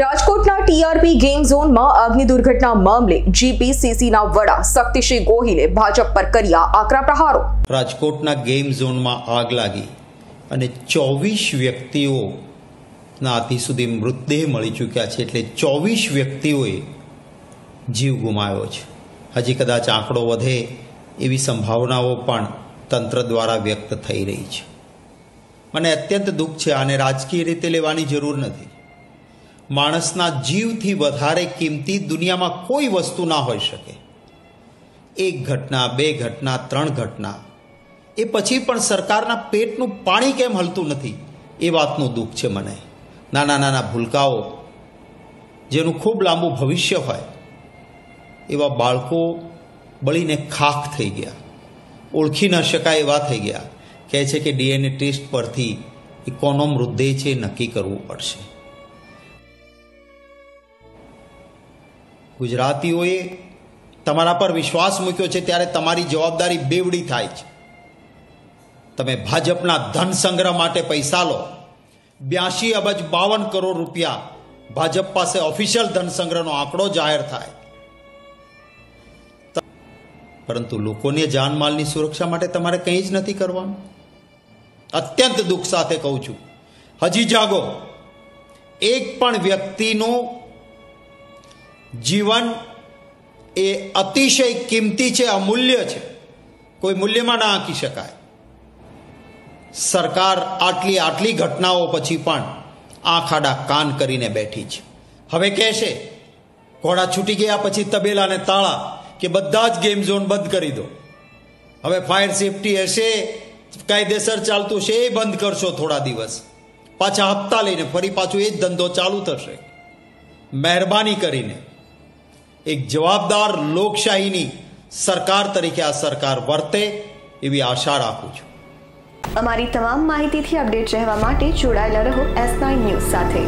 રાજકોટના TRP game ઝોનમાં આગની દુર્ઘટના મામલે જીપીસીસીના વડા શક્તિસિંહ ગોહિલે ભાજપ પર કર્યા આકરા પ્રહારો. રાજકોટના ગેમ ઝોનમાં આગ લાગી અને ચોવીસ વ્યક્તિઓના આથી સુધી મૃતદેહ મળી ચૂક્યા છે એટલે ચોવીસ વ્યક્તિઓએ જીવ ગુમાવ્યો છે. હજી કદાચ આંકડો વધે એવી સંભાવનાઓ પણ તંત્ર દ્વારા વ્યક્ત થઈ રહી છે. મને અત્યંત દુઃખ છે આને રાજકીય રીતે લેવાની જરૂર નથી. માણસના જીવથી વધારે કિંમતી દુનિયામાં કોઈ વસ્તુ ના હોઈ શકે. એક ઘટના, બે ઘટના, ત્રણ ઘટના. એ પછી પણ સરકારના પેટનું પાણી કેમ હલતું નથી? એ વાતનું દુઃખ છે મને. નાના નાના ભૂલકાઓ જેનું ખૂબ લાંબુ ભવિષ્ય હોય. એવા બાળકો બળીને ખાખ થઈ ગયા. ઓળખી ન શકાય એવા થઈ ગયા. કહે છે કે ડીએનએ ટેસ્ટ પરથી એ કોનો મૃતદેહ છે, નક્કી કરવું પડશે. ગુજરાતીઓએ તમારા પર વિશ્વાસ મૂક્યો છે ત્યારે તમારી જવાબદારી બેવડી થાય છે. તમે ભાજપના ધન સંગ્રહ માટે પૈસા લો. બ્યાસી અબજ બાવન કરોડ રૂપિયા ભાજપ પાસે ઓફિશિયલ ધન સંગ્રહનો આંકડો જાહેર થાય. પરંતુ લોકોને જાનમાલની સુરક્ષા માટે તમારે કંઈ જ નથી કરવાનું. અત્યંત દુઃખ સાથે કહું છું. હજી જાગો. એક પણ વ્યક્તિનું જીવન એ અતિશય કિંમતી છે, અમૂલ્ય છે. કોઈ મૂલ્યમાં ના આંકી શકાય. સરકાર આટલી આટલી ઘટનાઓ પછી પણ આંખ આડા કાન કરીને બેઠી છે. હવે કહેશે, ઘોડા છૂટી ગયા પછી તબેલાને તાળા કે બધા જ ગેમ ઝોન બંધ કરી દો. હવે ફાયર સેફટી હશે, કાયદેસર ચાલતું છે એ બંધ કરશો થોડા દિવસ. પાછા હપ્તા લઈને ફરી પાછું એ જ ધંધો ચાલુ થશે. મહેરબાની કરીને એક જવાબદાર લોકશાહીની સરકાર તરીકે આ સરકાર વર્તે એવી આશા રાખું છું. અમારી તમામ માહિતીથી અપડેટ રહેવા માટે જોડાયેલા રહો એસ ન્યૂઝ સાથે.